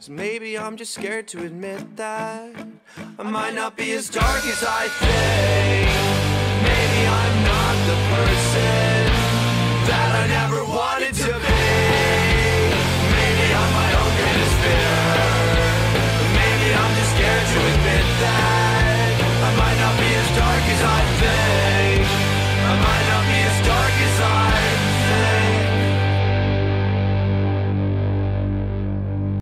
So maybe I'm just scared to admit that I might not be as dark as I think.